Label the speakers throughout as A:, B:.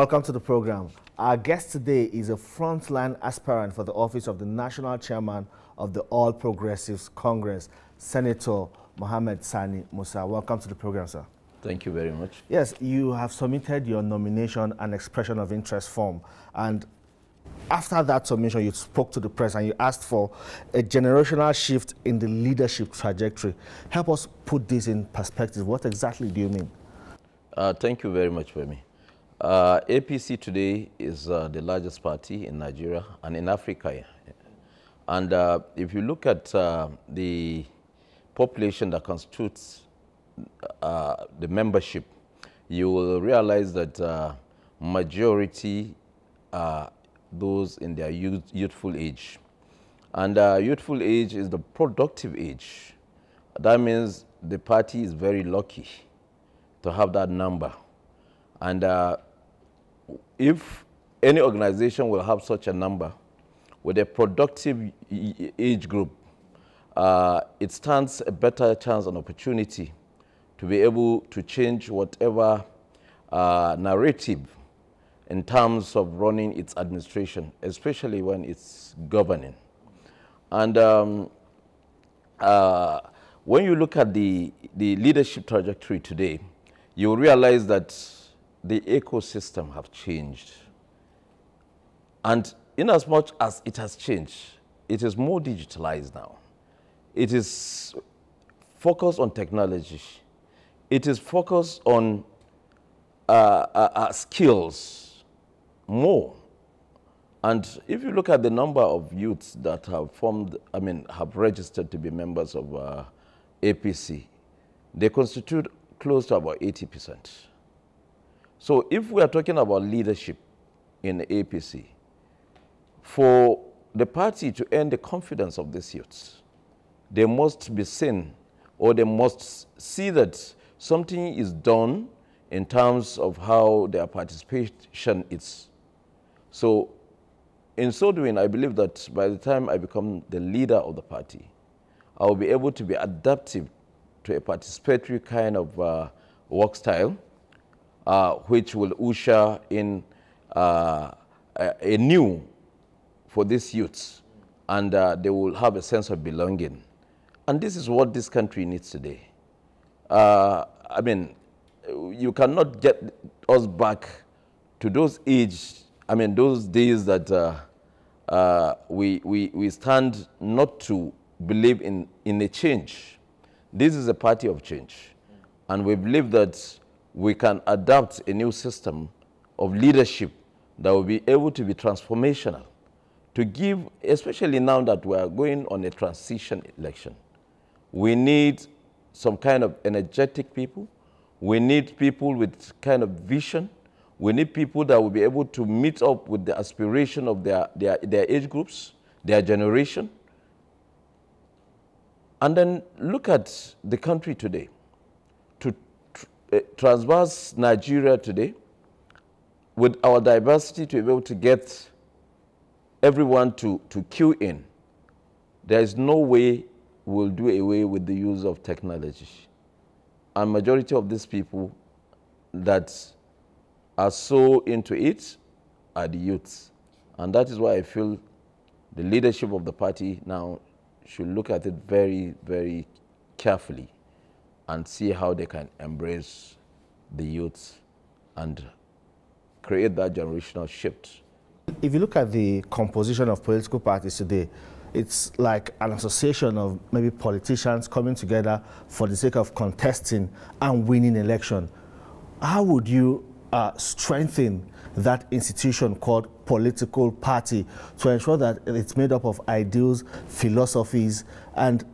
A: Welcome to the program. Our guest today is a frontline aspirant for the office of the National Chairman of the All Progressives Congress, Senator Mohammed Sani Musa. Welcome to the program, sir.
B: Thank you very much.
A: Yes, you have submitted your nomination and expression of interest form. And after that submission, you spoke to the press and you asked for a generational shift in the leadership trajectory. Help us put this in perspective. What exactly do you mean?
B: Uh, thank you very much, Femi. Uh, APC today is uh, the largest party in Nigeria and in Africa. And uh, if you look at uh, the population that constitutes uh, the membership, you will realize that uh, majority are those in their youth, youthful age. And youthful age is the productive age. That means the party is very lucky to have that number. And if any organization will have such a number with a productive age group, uh, it stands a better chance and opportunity to be able to change whatever uh, narrative in terms of running its administration, especially when it's governing. And um, uh, when you look at the, the leadership trajectory today, you realize that the ecosystem have changed. And in as much as it has changed, it is more digitalized now. It is focused on technology. It is focused on uh, uh, uh, skills more. And if you look at the number of youths that have formed, I mean, have registered to be members of uh, APC, they constitute close to about 80 percent. So if we are talking about leadership in APC, for the party to earn the confidence of these youths, they must be seen or they must see that something is done in terms of how their participation is. So in so doing, I believe that by the time I become the leader of the party, I will be able to be adaptive to a participatory kind of uh, work style uh, which will usher in uh, a, a, new for these youths, and uh, they will have a sense of belonging. And this is what this country needs today. Uh, I mean, you cannot get us back to those age, I mean, those days that uh, uh, we, we, we stand not to believe in, in a change. This is a party of change. And we believe that we can adapt a new system of leadership that will be able to be transformational, to give, especially now that we are going on a transition election, we need some kind of energetic people. We need people with kind of vision. We need people that will be able to meet up with the aspiration of their, their, their age groups, their generation. And then look at the country today transverse Nigeria today, with our diversity to be able to get everyone to, to queue in, there is no way we'll do away with the use of technology. And majority of these people that are so into it are the youths. And that is why I feel the leadership of the party now should look at it very, very carefully and see how they can embrace the youth and create that generational shift.
A: If you look at the composition of political parties today, it's like an association of maybe politicians coming together for the sake of contesting and winning election. How would you uh, strengthen that institution called political party to ensure that it's made up of ideals, philosophies, and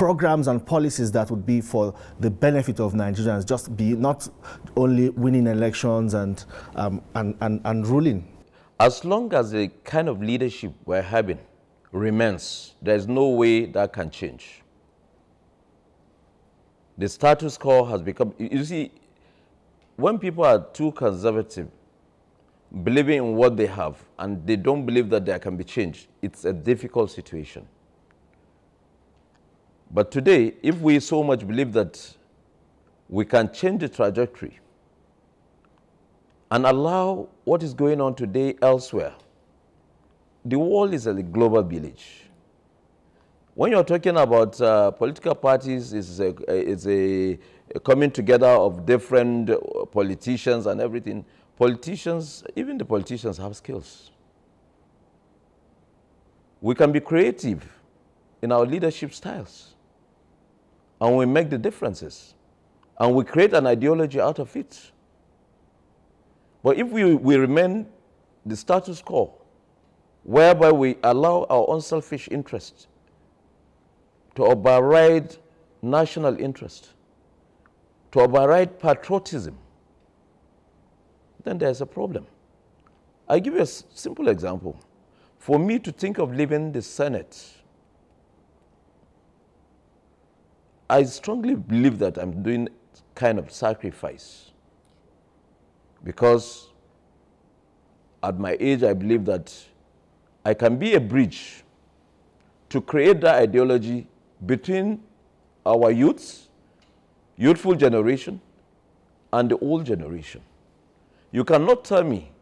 A: programs and policies that would be for the benefit of Nigerians, just be not only winning elections and, um, and, and, and ruling?
B: As long as the kind of leadership we're having remains, there's no way that can change. The status quo has become, you see, when people are too conservative, believing in what they have, and they don't believe that there can be change, it's a difficult situation. But today, if we so much believe that we can change the trajectory and allow what is going on today elsewhere. The world is a global village. When you're talking about uh, political parties, it's a, it's a, a coming together of different politicians and everything. Politicians, even the politicians have skills. We can be creative in our leadership styles. And we make the differences. And we create an ideology out of it. But if we, we remain the status quo, whereby we allow our unselfish interest to override national interest, to override patriotism, then there's a problem. I give you a simple example. For me to think of leaving the Senate, I strongly believe that I'm doing kind of sacrifice because at my age, I believe that I can be a bridge to create that ideology between our youths, youthful generation, and the old generation. You cannot tell me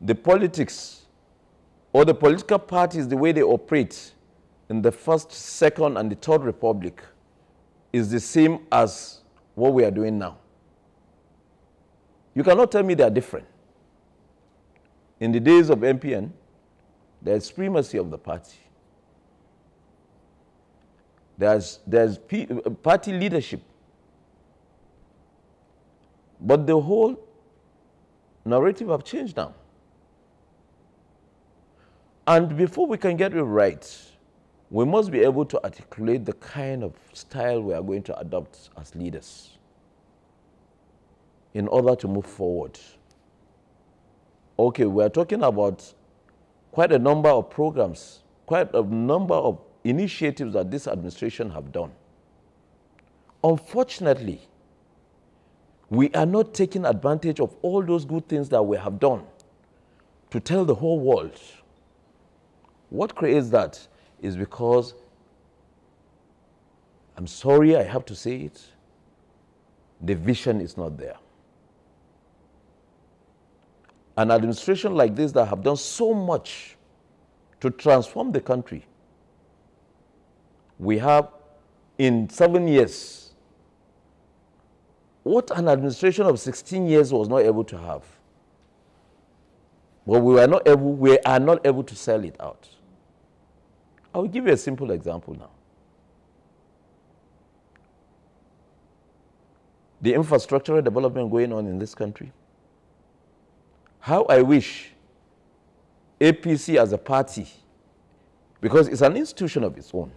B: the politics or the political parties, the way they operate in the first, second, and the third republic is the same as what we are doing now. You cannot tell me they are different. In the days of NPN, there is primacy of the party. There's, there's party leadership. But the whole narrative have changed now. And before we can get it right, we must be able to articulate the kind of style we are going to adopt as leaders in order to move forward. Okay, we are talking about quite a number of programs, quite a number of initiatives that this administration have done. Unfortunately, we are not taking advantage of all those good things that we have done to tell the whole world. What creates that is because, I'm sorry I have to say it, the vision is not there. An administration like this that have done so much to transform the country, we have in seven years what an administration of 16 years was not able to have. But we were not able, we are not able to sell it out. I will give you a simple example now. The infrastructural development going on in this country. How I wish APC as a party, because it's an institution of its own,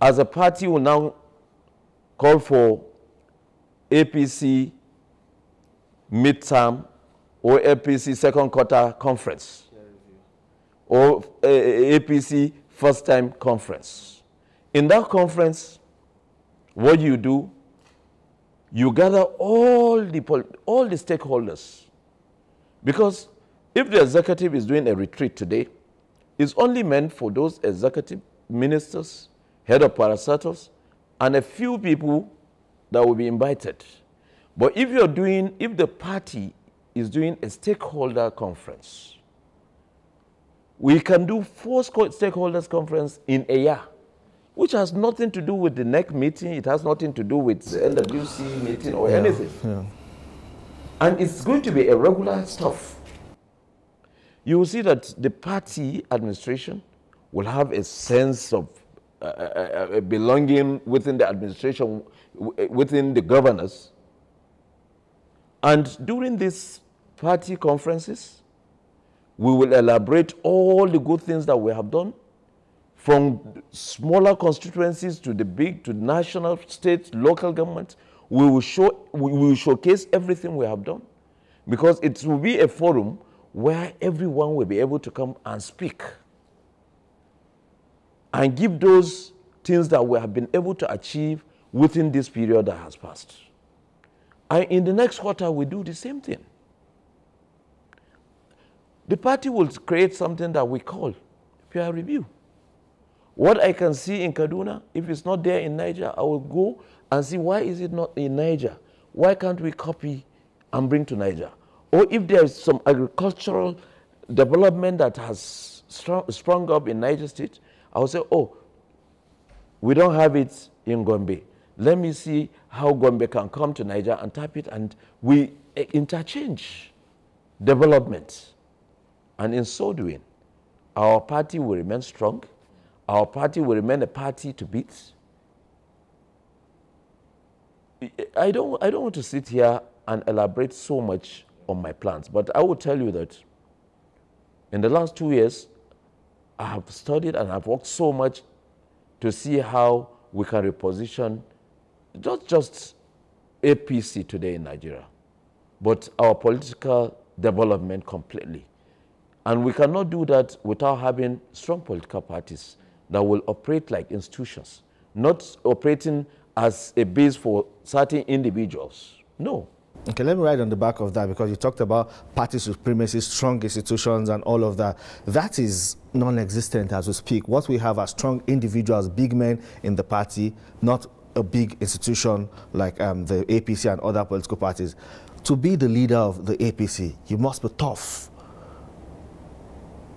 B: as a party will now call for APC midterm or APC second quarter conference or APC first time conference. In that conference, what you do, you gather all the, all the stakeholders. Because if the executive is doing a retreat today, it's only meant for those executive ministers, head of parastatals, and a few people that will be invited. But if you're doing, if the party is doing a stakeholder conference, we can do four stakeholders conference in a year, which has nothing to do with the NEC meeting. It has nothing to do with the NWC meeting or yeah, anything. Yeah. And it's going to be a regular stuff. You will see that the party administration will have a sense of uh, uh, uh belonging within the administration, within the governors. And during these party conferences, we will elaborate all the good things that we have done from smaller constituencies to the big, to national, state, local government. We will, show, we will showcase everything we have done because it will be a forum where everyone will be able to come and speak and give those things that we have been able to achieve within this period that has passed. And in the next quarter, we do the same thing. The party will create something that we call peer review. What I can see in Kaduna, if it's not there in Niger, I will go and see why is it not in Niger? Why can't we copy and bring to Niger? or if there is some agricultural development that has sprung up in Niger State, I will say, oh, we don't have it in Gombe. Let me see how Gombe can come to Niger and tap it, and we interchange development. And in so doing, our party will remain strong. Our party will remain a party to beat. I don't, I don't want to sit here and elaborate so much on my plans, but I will tell you that in the last two years, I have studied and I've worked so much to see how we can reposition not just APC today in Nigeria, but our political development completely. And we cannot do that without having strong political parties that will operate like institutions, not operating as a base for certain individuals. No.
A: Okay, let me write on the back of that because you talked about party supremacy, strong institutions, and all of that. That is non existent as we speak. What we have are strong individuals, big men in the party, not a big institution like um, the APC and other political parties. To be the leader of the APC, you must be tough.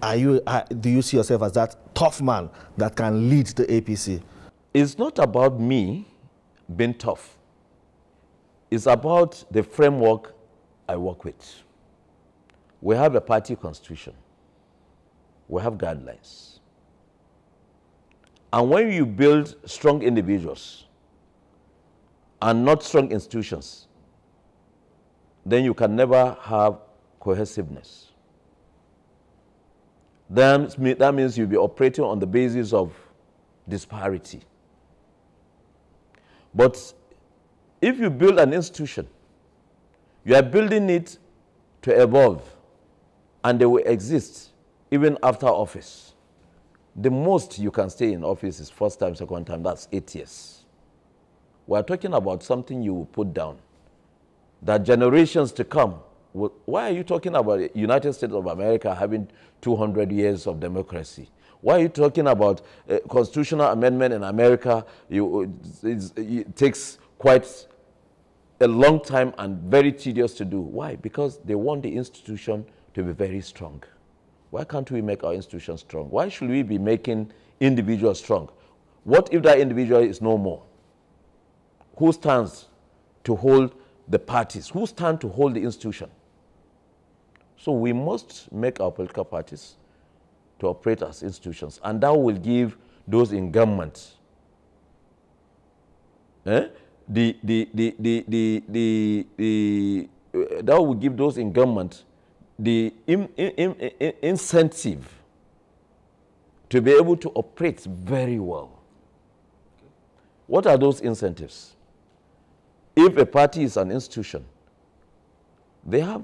A: Are you, uh, do you see yourself as that tough man that can lead the APC?
B: It's not about me being tough. It's about the framework I work with. We have a party constitution. We have guidelines. And when you build strong individuals and not strong institutions, then you can never have cohesiveness. Then that means you'll be operating on the basis of disparity. But if you build an institution, you are building it to evolve and they will exist even after office. The most you can stay in office is first time, second time, that's eight years. We're talking about something you will put down that generations to come. Why are you talking about United States of America having 200 years of democracy? Why are you talking about uh, constitutional amendment in America? You, it takes quite a long time and very tedious to do. Why? Because they want the institution to be very strong. Why can't we make our institution strong? Why should we be making individuals strong? What if that individual is no more? Who stands to hold the parties? Who stands to hold the institution? So we must make our political parties to operate as institutions, and that will give those in government eh, the, the, the, the, the, the, the uh, that will give those in government the in, in, in, incentive to be able to operate very well. What are those incentives? If a party is an institution, they have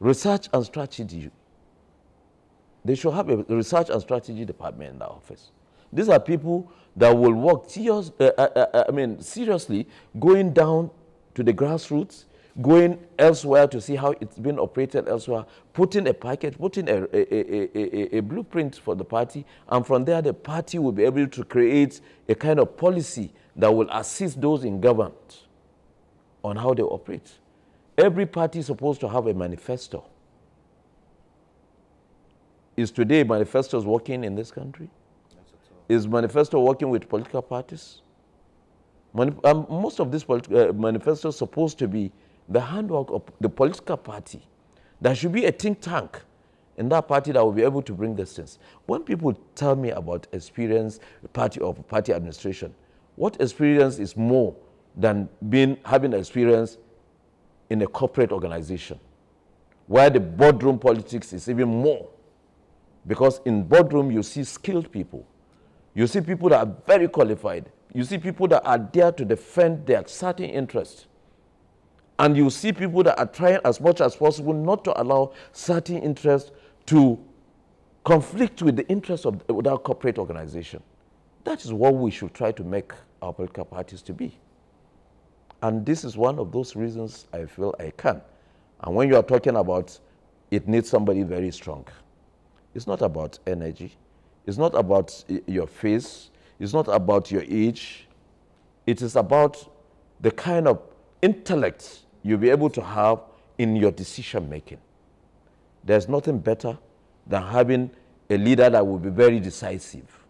B: research and strategy. They should have a research and strategy department in the office. These are people that will work serious, uh, uh, uh, uh, I mean, seriously, going down to the grassroots, going elsewhere to see how it's been operated elsewhere, putting a package, putting a, a, a, a, blueprint for the party, and from there the party will be able to create a kind of policy that will assist those in government on how they operate. Every party is supposed to have a manifesto. Is today manifestos working in this country? Is manifesto working with political parties? um, most of these uh, manifestos supposed to be the handwork of the political party. There should be a think tank in that party that will be able to bring these things. When people tell me about experience, party of party administration, what experience is more than being having experience in a corporate organization, where the boardroom politics is even more, because in boardroom you see skilled people you see people that are very qualified. You see people that are there to defend their certain interests. And you see people that are trying as much as possible not to allow certain interests to conflict with the interests of our corporate organization. That is what we should try to make our political parties to be. And this is one of those reasons I feel I can. And when you are talking about it needs somebody very strong, it's not about energy. It's not about your face. It's not about your age. It is about the kind of intellect you'll be able to have in your decision making. There's nothing better than having a leader that will be very decisive.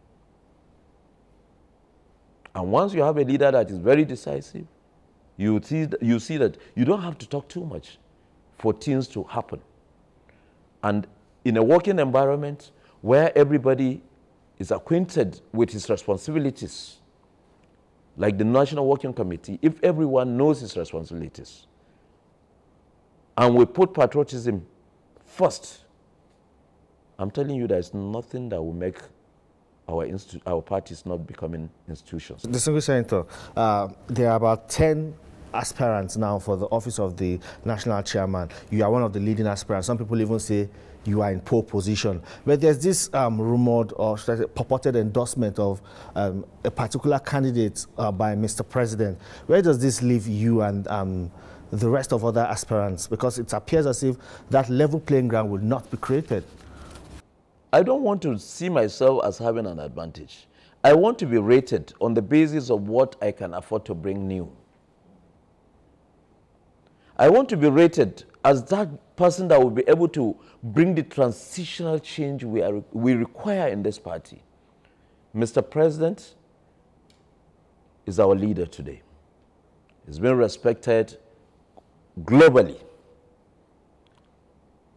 B: And once you have a leader that is very decisive, you see, you see that you don't have to talk too much for things to happen. And in a working environment where everybody is acquainted with his responsibilities, like the National Working Committee, if everyone knows his responsibilities, and we put patriotism first, I'm telling you, there's nothing that will make our, our parties not becoming institutions.
A: Distinguished Senator, uh, there are about 10 aspirants now for the office of the national chairman. You are one of the leading aspirants. Some people even say you are in poor position. But there's this um, rumored or purported endorsement of um, a particular candidate uh, by Mr. President. Where does this leave you and um, the rest of other aspirants? Because it appears as if that level playing ground will not be created.
B: I don't want to see myself as having an advantage. I want to be rated on the basis of what I can afford to bring new. I want to be rated as that person that will be able to bring the transitional change we, are, we require in this party. Mr. President is our leader today. He's been respected globally.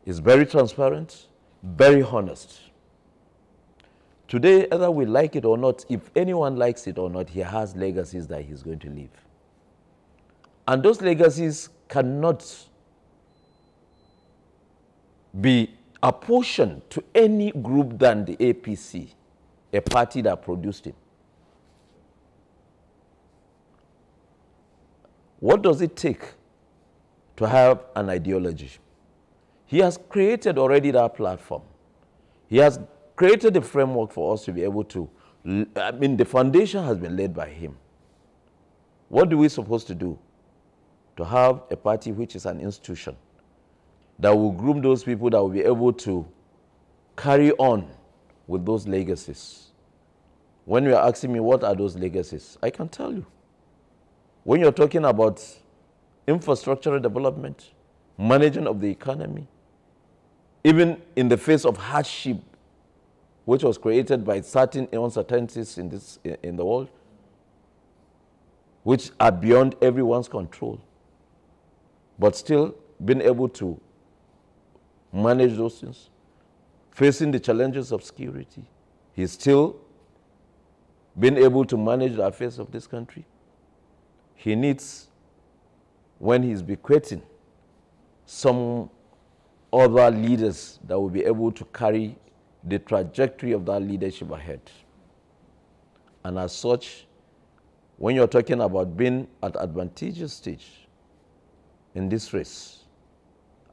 B: He's very transparent, very honest. Today, whether we like it or not, if anyone likes it or not, he has legacies that he's going to leave. And those legacies cannot be apportioned to any group than the APC, a party that produced him. What does it take to have an ideology? He has created already that platform. He has created a framework for us to be able to, I mean, the foundation has been laid by him. What do we supposed to do? To have a party which is an institution that will groom those people that will be able to carry on with those legacies. When you are asking me what are those legacies, I can tell you. When you're talking about infrastructural development, managing of the economy, even in the face of hardship, which was created by certain uncertainties in, this, in the world, which are beyond everyone's control, but still being able to manage those things, facing the challenges of security. He's still been able to manage the affairs of this country. He needs, when he's bequeathing, some other leaders that will be able to carry the trajectory of that leadership ahead. And as such, when you're talking about being at advantageous stage in this race,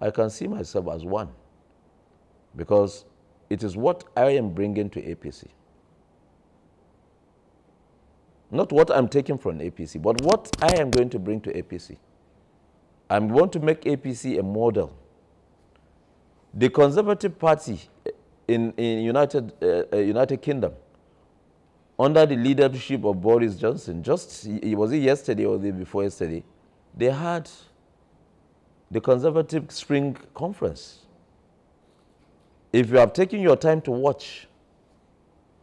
B: I can see myself as one because it is what I am bringing to APC. Not what I'm taking from APC, but what I am going to bring to APC. I'm going to make APC a model. The Conservative Party in, in United, uh, uh, United Kingdom, under the leadership of Boris Johnson, just, was it yesterday or the before yesterday, they had the Conservative Spring Conference. If you have taken your time to watch,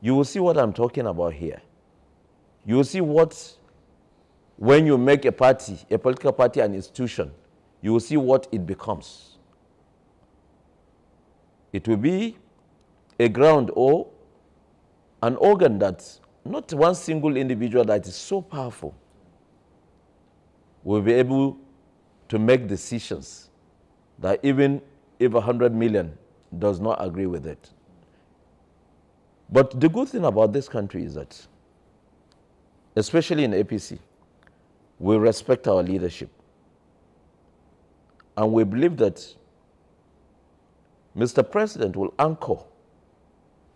B: you will see what I'm talking about here. You will see what, when you make a party, a political party, an institution, you will see what it becomes. It will be a ground or an organ that not one single individual that is so powerful will be able to make decisions that even if 100 million does not agree with it. But the good thing about this country is that, especially in APC, we respect our leadership. And we believe that Mr. President will anchor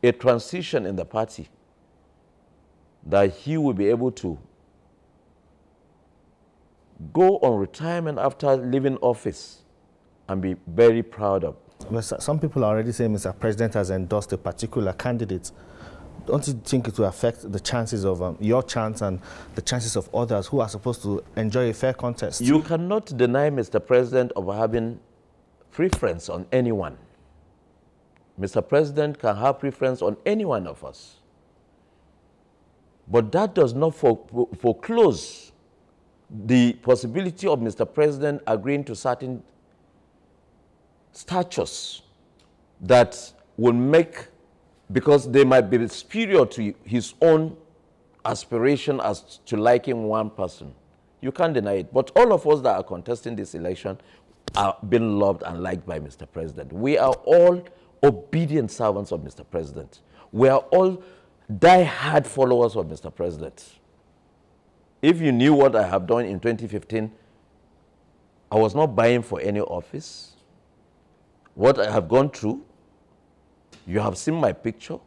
B: a transition in the party that he will be able to go on retirement after leaving office and be very proud of.
A: Well, some people are already saying Mr. President has endorsed a particular candidate. Don't you think it will affect the chances of um, your chance and the chances of others who are supposed to enjoy a fair contest?
B: You cannot deny Mr. President of having preference on anyone. Mr. President can have preference on any one of us. But that does not foreclose the possibility of Mr. President agreeing to certain statutes that will make, because they might be superior to his own aspiration as to liking one person. You can't deny it. But all of us that are contesting this election are being loved and liked by Mr. President. We are all obedient servants of Mr. President. We are all die-hard followers of Mr. President. If you knew what I have done in 2015, I was not buying for any office. What I have gone through, you have seen my picture.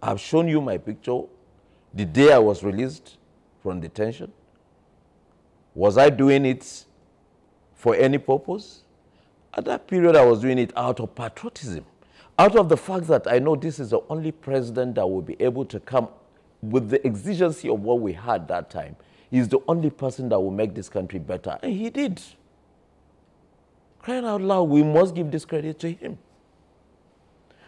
B: I have shown you my picture the day I was released from detention. Was I doing it for any purpose? At that period, I was doing it out of patriotism, out of the fact that I know this is the only president that will be able to come with the exigency of what we had that time. He's the only person that will make this country better. And he did. Crying out loud, we must give this credit to him.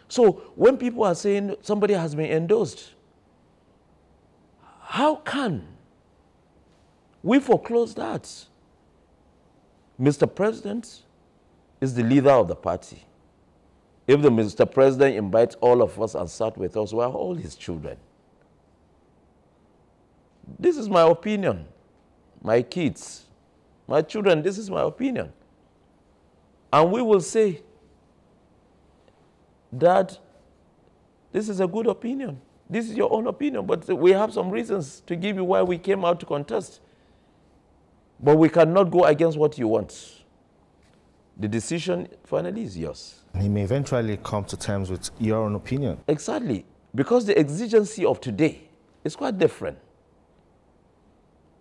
B: So when people are saying somebody has been endorsed, how can we foreclose that? Mr. President is the leader of the party. If the Mr. President invites all of us and sat with us, we are all his children. This is my opinion. My kids, my children, this is my opinion. And we will say that this is a good opinion. This is your own opinion, but we have some reasons to give you why we came out to contest. But we cannot go against what you want. The decision finally is yours.
A: He may eventually come to terms with your own opinion.
B: Exactly. Because the exigency of today is quite different.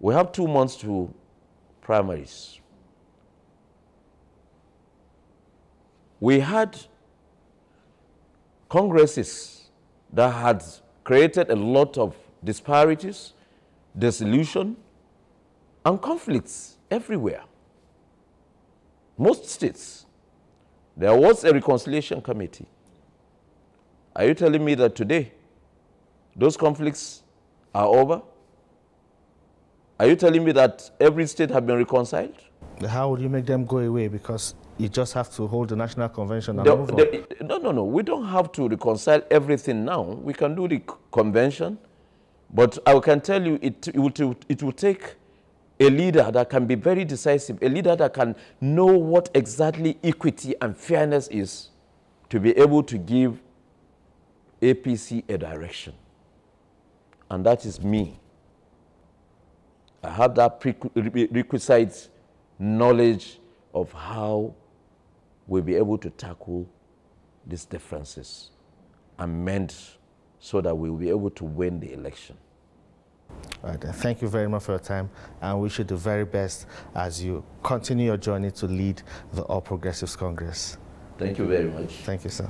B: We have two months to primaries. We had congresses that had created a lot of disparities, dissolution, and conflicts everywhere. Most states, there was a reconciliation committee. Are you telling me that today those conflicts are over? Are you telling me that every state have been reconciled?
A: How would you make them go away? Because you just have to hold the national convention and the, move on. The,
B: no, no, no. We don't have to reconcile everything now. We can do the convention, but I can tell you it, it, will, it will take a leader that can be very decisive, a leader that can know what exactly equity and fairness is to be able to give APC a direction. And that is me. I have that requisite knowledge of how we'll be able to tackle these differences and mend so that we'll be able to win the election.
A: All right, thank you very much for your time and wish you the very best as you continue your journey to lead the All Progressives Congress.
B: Thank you very much.
A: Thank you, sir.